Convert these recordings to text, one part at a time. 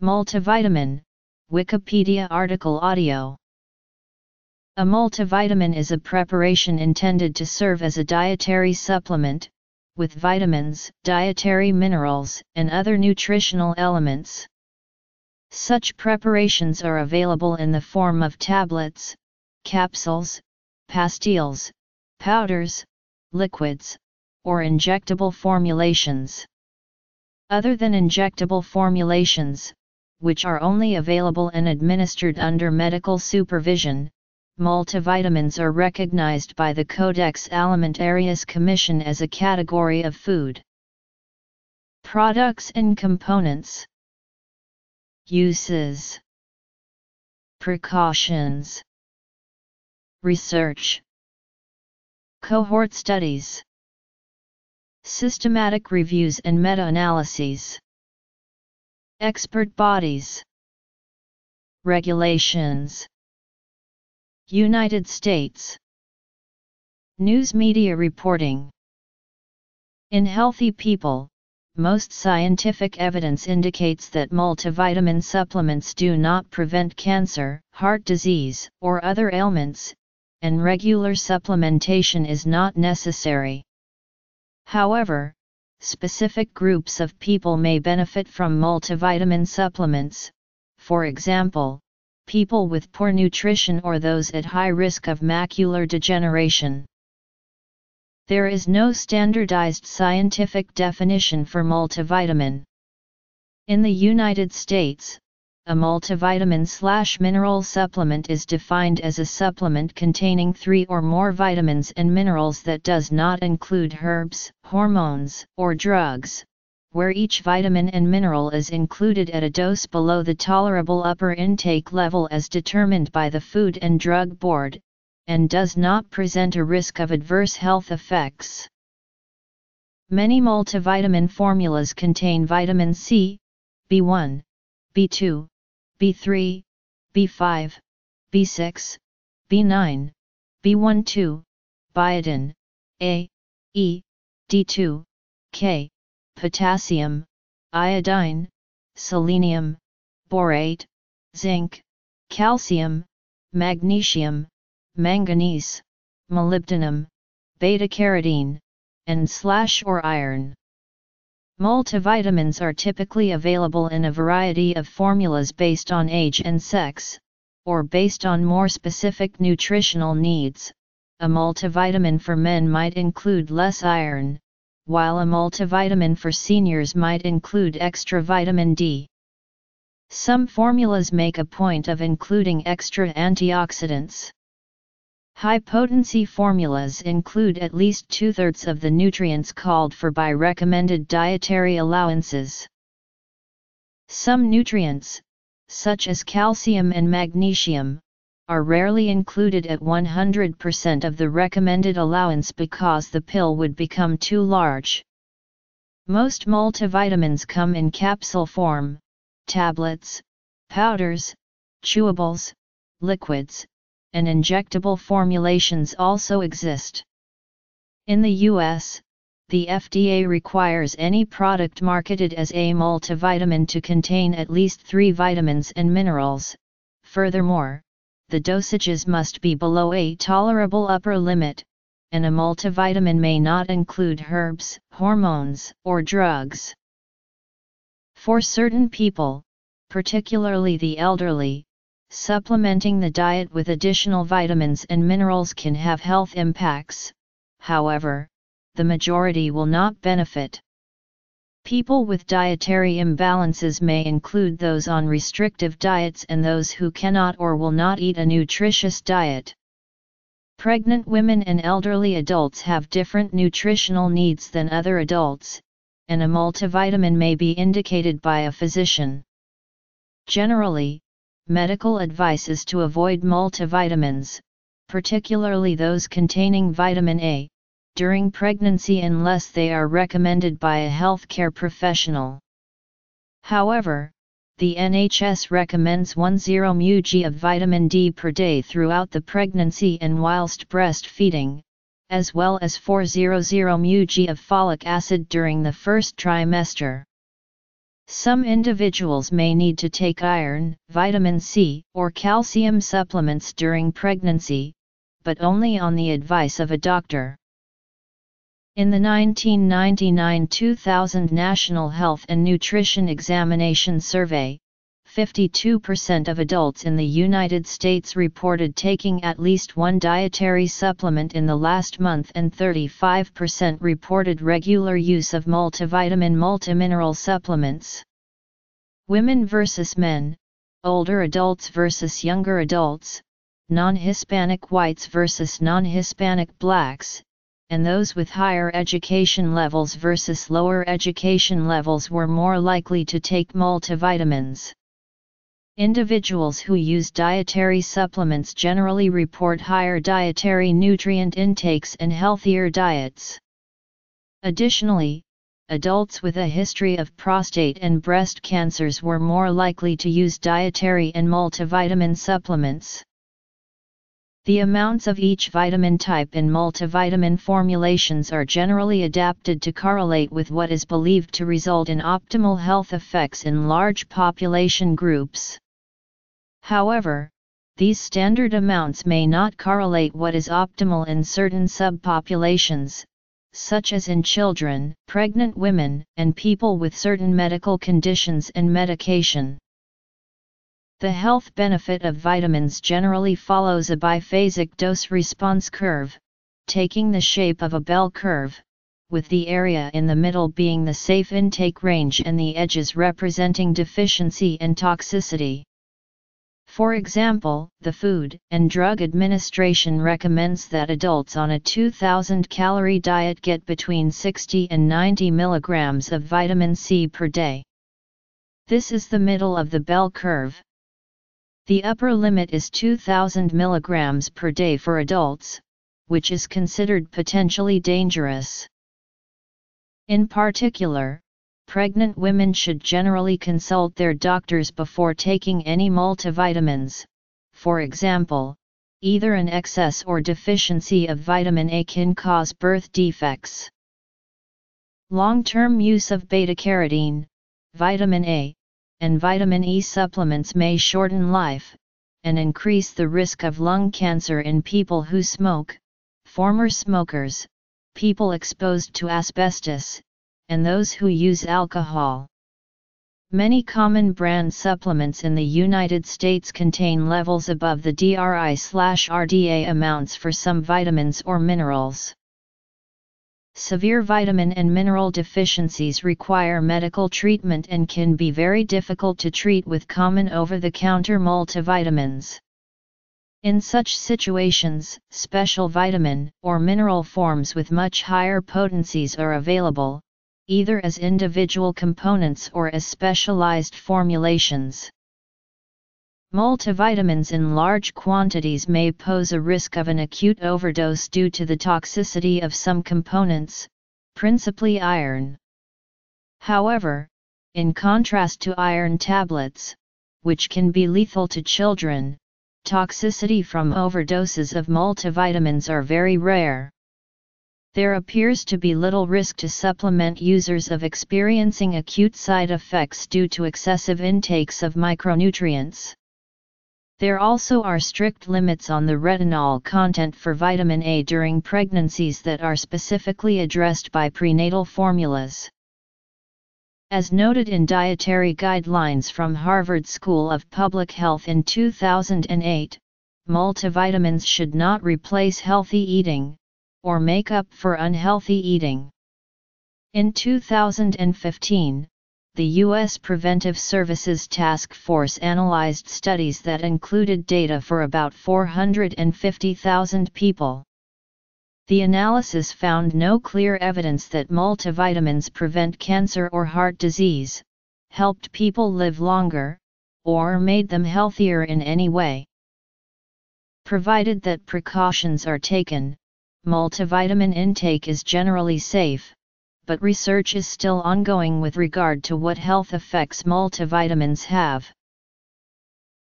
Multivitamin, Wikipedia article audio. A multivitamin is a preparation intended to serve as a dietary supplement, with vitamins, dietary minerals, and other nutritional elements. Such preparations are available in the form of tablets, capsules, pastilles, powders, liquids, or injectable formulations. Other than injectable formulations, which are only available and administered under medical supervision, multivitamins are recognized by the Codex Alimentarius Commission as a category of food. Products and components. Uses. Precautions. Research. Cohort studies. Systematic reviews and meta-analyses Expert bodies. Regulations. United States. News media reporting. In healthy people, most scientific evidence indicates that multivitamin supplements do not prevent cancer, heart disease, or other ailments, and regular supplementation is not necessary. However, specific groups of people may benefit from multivitamin supplements, for example, people with poor nutrition or those at high risk of macular degeneration. There is no standardized scientific definition for multivitamin. In the United States, a multivitamin slash mineral supplement is defined as a supplement containing three or more vitamins and minerals that does not include herbs, hormones, or drugs, where each vitamin and mineral is included at a dose below the tolerable upper intake level as determined by the Food and Drug Board, and does not present a risk of adverse health effects. Many multivitamin formulas contain vitamin C, B1, B2, B3, B5, B6, B9, B12, biotin, A, E, D2, K, potassium, iodine, selenium, borate, zinc, calcium, magnesium, manganese, molybdenum, beta-carotene, and slash or iron. Multivitamins are typically available in a variety of formulas based on age and sex, or based on more specific nutritional needs. A multivitamin for men might include less iron, while a multivitamin for seniors might include extra vitamin D. Some formulas make a point of including extra antioxidants. High-potency formulas include at least two-thirds of the nutrients called for by recommended dietary allowances. Some nutrients, such as calcium and magnesium, are rarely included at 100% of the recommended allowance because the pill would become too large. Most multivitamins come in capsule form, tablets, powders, chewables, liquids, and injectable formulations also exist. In the US, the FDA requires any product marketed as a multivitamin to contain at least three vitamins and minerals. Furthermore, the dosages must be below a tolerable upper limit, and a multivitamin may not include herbs, hormones, or drugs. For certain people, particularly the elderly, supplementing the diet with additional vitamins and minerals can have health impacts, however, the majority will not benefit. People with dietary imbalances may include those on restrictive diets and those who cannot or will not eat a nutritious diet. Pregnant women and elderly adults have different nutritional needs than other adults, and a multivitamin may be indicated by a physician. Generally, medical advice is to avoid multivitamins, particularly those containing vitamin A, during pregnancy unless they are recommended by a healthcare professional. However, the NHS recommends 10 mg of vitamin D per day throughout the pregnancy and whilst breastfeeding, as well as 400 mg of folic acid during the first trimester. Some individuals may need to take iron, vitamin C, or calcium supplements during pregnancy, but only on the advice of a doctor. In the 1999-2000 National Health and Nutrition Examination Survey, 52% of adults in the United States reported taking at least one dietary supplement in the last month and 35% reported regular use of multivitamin multimineral supplements. Women versus men, older adults versus younger adults, non-Hispanic whites versus non-Hispanic blacks, and those with higher education levels versus lower education levels were more likely to take multivitamins. Individuals who use dietary supplements generally report higher dietary nutrient intakes and healthier diets. Additionally, adults with a history of prostate and breast cancers were more likely to use dietary and multivitamin supplements. The amounts of each vitamin type in multivitamin formulations are generally adapted to correlate with what is believed to result in optimal health effects in large population groups. However, these standard amounts may not correlate what is optimal in certain subpopulations, such as in children, pregnant women, and people with certain medical conditions and medication. The health benefit of vitamins generally follows a biphasic dose-response curve, taking the shape of a bell curve, with the area in the middle being the safe intake range and the edges representing deficiency and toxicity. For example, the Food and Drug Administration recommends that adults on a 2000 calorie diet get between 60 and 90 milligrams of vitamin C per day. This is the middle of the bell curve. The upper limit is 2000 milligrams per day for adults, which is considered potentially dangerous. In particular, pregnant women should generally consult their doctors before taking any multivitamins, for example, either an excess or deficiency of vitamin A can cause birth defects. Long-term use of beta-carotene, vitamin A, and vitamin E supplements may shorten life, and increase the risk of lung cancer in people who smoke, former smokers, people exposed to asbestos, and those who use alcohol. Many common brand supplements in the United States contain levels above the DRI/RDA amounts for some vitamins or minerals. Severe vitamin and mineral deficiencies require medical treatment and can be very difficult to treat with common over-the-counter multivitamins. In such situations, special vitamin or mineral forms with much higher potencies are available, either as individual components or as specialized formulations. Multivitamins in large quantities may pose a risk of an acute overdose due to the toxicity of some components, principally iron. However, in contrast to iron tablets, which can be lethal to children, toxicity from overdoses of multivitamins are very rare. There appears to be little risk to supplement users of experiencing acute side effects due to excessive intakes of micronutrients. There also are strict limits on the retinol content for vitamin A during pregnancies that are specifically addressed by prenatal formulas. As noted in dietary guidelines from Harvard School of Public Health in 2008, multivitamins should not replace healthy eating, or make up for unhealthy eating. In 2015, the U.S. Preventive Services Task Force analyzed studies that included data for about 450,000 people. The analysis found no clear evidence that multivitamins prevent cancer or heart disease, helped people live longer, or made them healthier in any way. Provided that precautions are taken, multivitamin intake is generally safe, but research is still ongoing with regard to what health effects multivitamins have.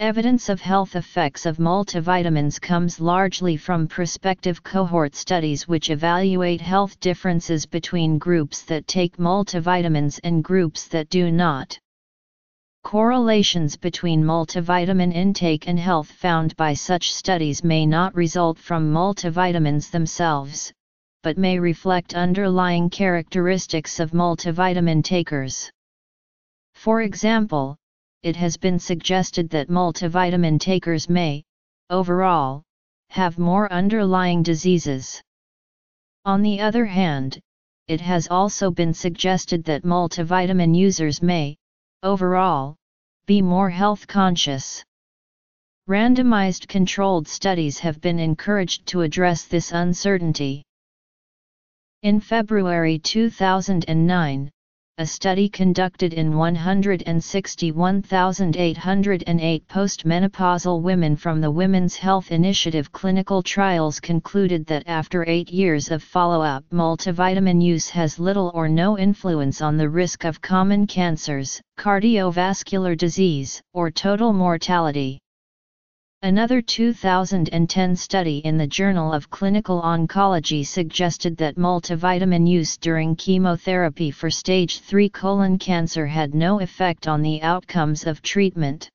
Evidence of health effects of multivitamins comes largely from prospective cohort studies which evaluate health differences between groups that take multivitamins and groups that do not. Correlations between multivitamin intake and health found by such studies may not result from multivitamins themselves, but may reflect underlying characteristics of multivitamin takers. For example, it has been suggested that multivitamin takers may, overall, have more underlying diseases. On the other hand, it has also been suggested that multivitamin users may, overall, be more health conscious. Randomized controlled studies have been encouraged to address this uncertainty. In February 2009, a study conducted in 161,808 postmenopausal women from the Women's Health Initiative clinical trials concluded that after eight years of follow-up multivitamin use has little or no influence on the risk of common cancers, cardiovascular disease, or total mortality. Another 2010 study in the Journal of Clinical Oncology suggested that multivitamin use during chemotherapy for stage 3 colon cancer had no effect on the outcomes of treatment.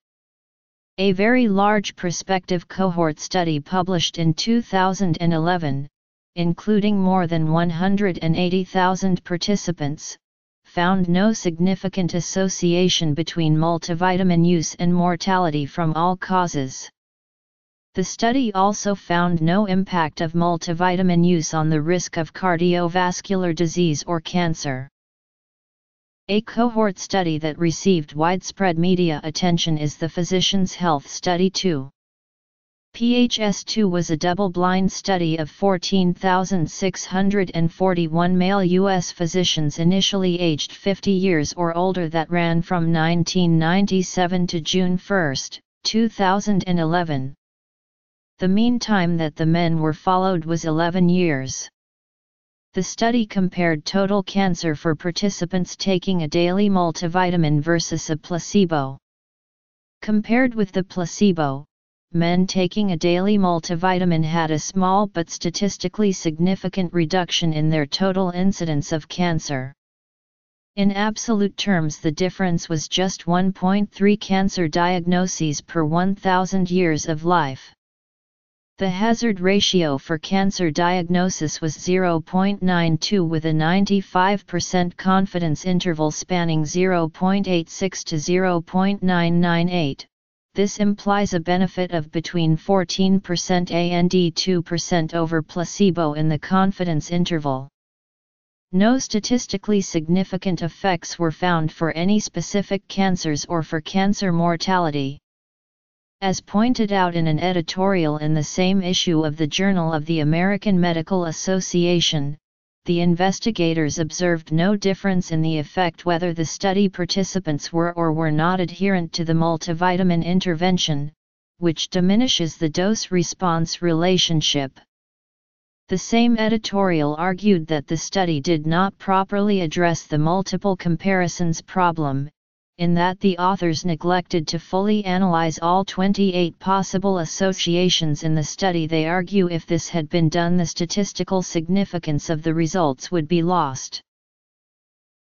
A very large prospective cohort study published in 2011, including more than 180,000 participants, found no significant association between multivitamin use and mortality from all causes. The study also found no impact of multivitamin use on the risk of cardiovascular disease or cancer. A cohort study that received widespread media attention is the Physicians' Health Study 2. PHS2 was a double-blind study of 14,641 male U.S. physicians initially aged 50 years or older that ran from 1997 to June 1, 2011 the mean time that the men were followed was 11 years. The study compared total cancer for participants taking a daily multivitamin versus a placebo. Compared with the placebo, men taking a daily multivitamin had a small but statistically significant reduction in their total incidence of cancer. In absolute terms the difference was just 1.3 cancer diagnoses per 1,000 years of life. The hazard ratio for cancer diagnosis was 0.92 with a 95% confidence interval spanning 0.86 to 0.998. This implies a benefit of between 14% and 2% over placebo in the confidence interval. No statistically significant effects were found for any specific cancers or for cancer mortality. As pointed out in an editorial in the same issue of the Journal of the American Medical Association, the investigators observed no difference in the effect whether the study participants were or were not adherent to the multivitamin intervention, which diminishes the dose-response relationship. The same editorial argued that the study did not properly address the multiple comparisons problem, in that the authors neglected to fully analyze all 28 possible associations in the study they argue if this had been done the statistical significance of the results would be lost.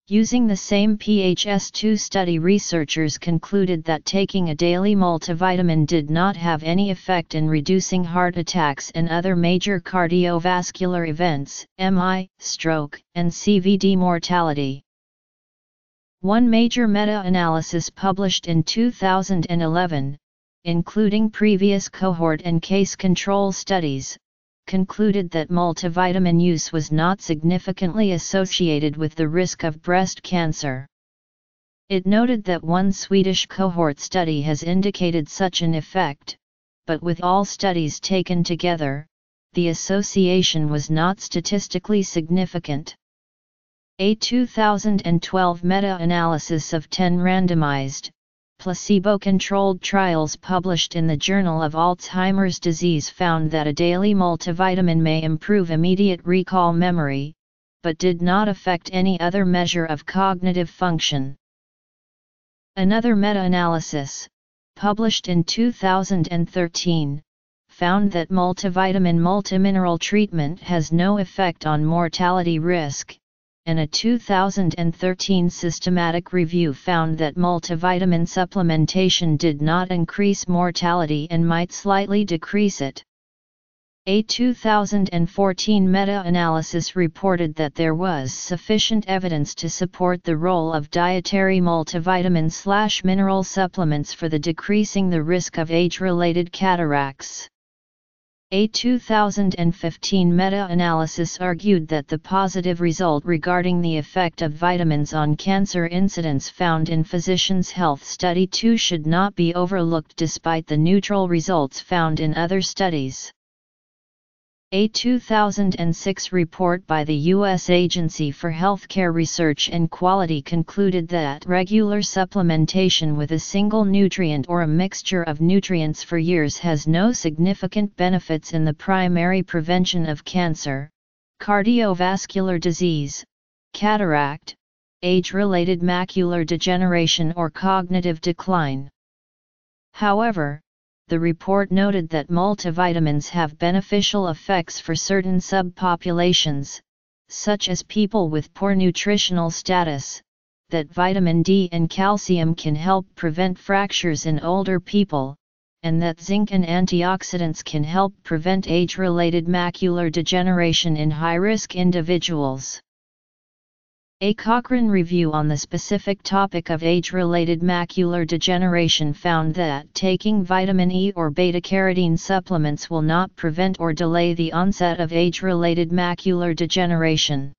Using the same PHS2 study researchers concluded that taking a daily multivitamin did not have any effect in reducing heart attacks and other major cardiovascular events, MI, stroke, and CVD mortality. One major meta-analysis published in 2011, including previous cohort and case control studies, concluded that multivitamin use was not significantly associated with the risk of breast cancer. It noted that one Swedish cohort study has indicated such an effect, but with all studies taken together, the association was not statistically significant. A 2012 meta-analysis of 10 randomized, placebo-controlled trials published in the Journal of Alzheimer's Disease found that a daily multivitamin may improve immediate recall memory, but did not affect any other measure of cognitive function. Another meta-analysis, published in 2013, found that multivitamin multimineral treatment has no effect on mortality risk, and a 2013 systematic review found that multivitamin supplementation did not increase mortality and might slightly decrease it. A 2014 meta-analysis reported that there was sufficient evidence to support the role of dietary multivitamin-slash mineral supplements for the decreasing the risk of age-related cataracts. A 2015 meta-analysis argued that the positive result regarding the effect of vitamins on cancer incidence found in Physicians Health Study 2 should not be overlooked despite the neutral results found in other studies. A 2006 report by the U.S. Agency for Healthcare Research and Quality concluded that regular supplementation with a single nutrient or a mixture of nutrients for years has no significant benefits in the primary prevention of cancer, cardiovascular disease, cataract, age-related macular degeneration or cognitive decline. However, the report noted that multivitamins have beneficial effects for certain subpopulations, such as people with poor nutritional status, that vitamin D and calcium can help prevent fractures in older people, and that zinc and antioxidants can help prevent age-related macular degeneration in high-risk individuals. A Cochrane review on the specific topic of age-related macular degeneration found that taking vitamin E or beta-carotene supplements will not prevent or delay the onset of age-related macular degeneration.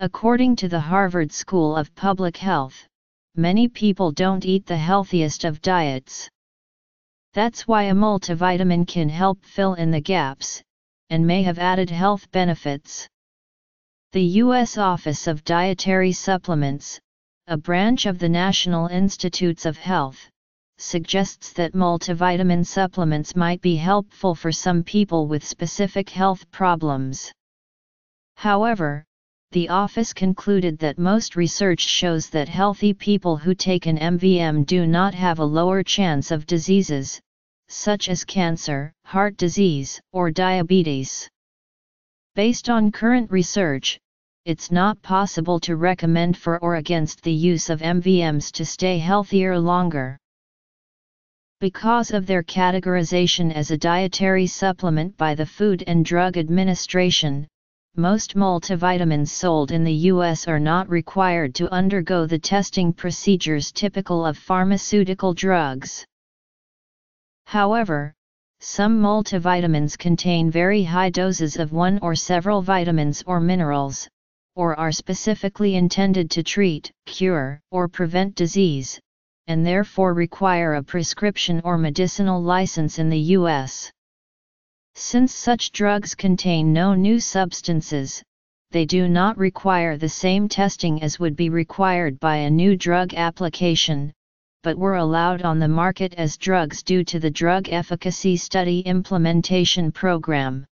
According to the Harvard School of Public Health, many people don't eat the healthiest of diets. That's why a multivitamin can help fill in the gaps, and may have added health benefits. The U.S. Office of Dietary Supplements, a branch of the National Institutes of Health, suggests that multivitamin supplements might be helpful for some people with specific health problems. However, the office concluded that most research shows that healthy people who take an MVM do not have a lower chance of diseases, such as cancer, heart disease, or diabetes. Based on current research, it's not possible to recommend for or against the use of MVMs to stay healthier longer. Because of their categorization as a dietary supplement by the Food and Drug Administration, most multivitamins sold in the U.S. are not required to undergo the testing procedures typical of pharmaceutical drugs. However, some multivitamins contain very high doses of one or several vitamins or minerals, or are specifically intended to treat, cure, or prevent disease, and therefore require a prescription or medicinal license in the U.S. Since such drugs contain no new substances, they do not require the same testing as would be required by a new drug application, but were allowed on the market as drugs due to the Drug Efficacy Study Implementation Program.